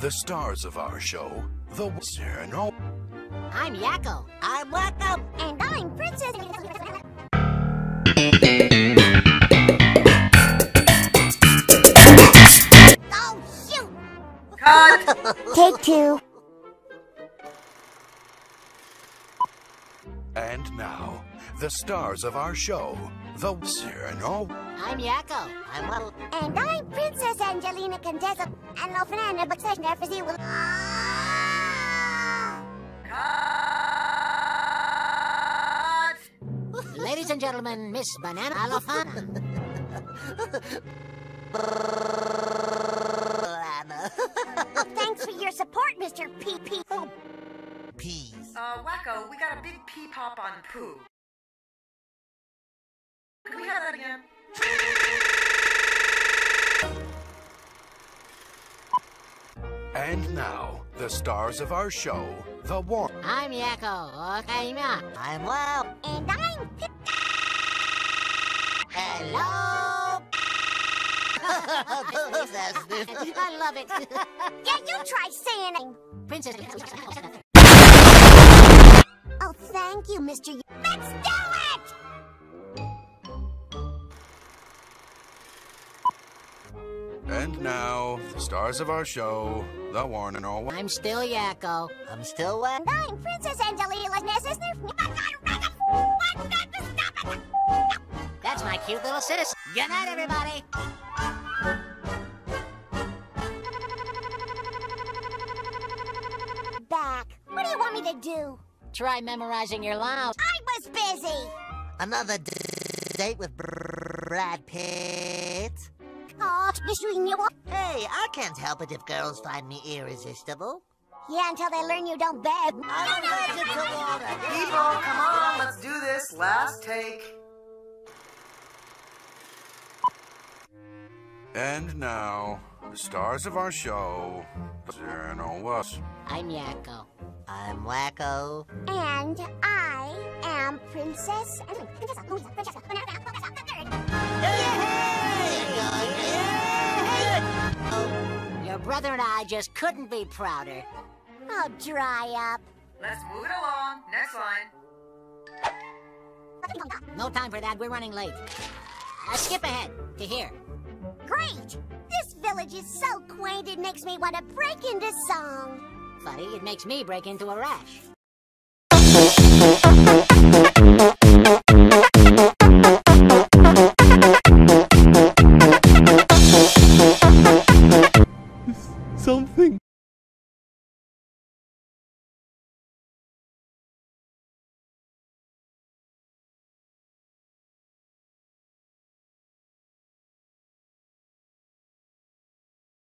the stars of our show, the Cyrano. I'm Yakko. I'm Wakko. And I'm Princess. oh, shoot! Cut! Take two. And now, the stars of our show, the Cyrano. I'm Yakko. I'm Wakko. And I'm Princess Angelina Contessa. And no Fernanda, but such never see will. Cut! Ladies and gentlemen, Miss Banana Alofana. Thanks for your support, Mr. PP. Oh, peas. Uh, Wakko, we got a big pee pop on poo. Can we have that again? And now, the stars of our show, the War. I'm Yakko. Okay, ma. I'm Wow. And I'm. Hello. I love it. yeah, you try saying it. Princess. Oh, thank you, Mr. Y- Let's do it! And now, the stars of our show, the Warren and All. I'm still Yakko. I'm still Wow. And I'm Princess Angelina sister. That's my cute little citizen. Good night, everybody. Back. What do you want me to do? Try memorizing your lines. I was busy. Another d- date with Brad Pitt. Oh, Mr. Renewal. Hey, I can't help it if girls find me irresistible. Yeah, until they learn you don't beg. I'm allergic to water. People, come on, let's do this. Last take. And now, the stars of our show, the Cyrano was. I'm Yakko. I'm Wakko. And I am Princess. Your brother and I just couldn't be prouder. Oh, dry up. Let's move it along. Next line. No time for that. We're running late. Uh, skip ahead to here. Great! This village is so quaint it makes me want to break into song. Funny, it makes me break into a rash.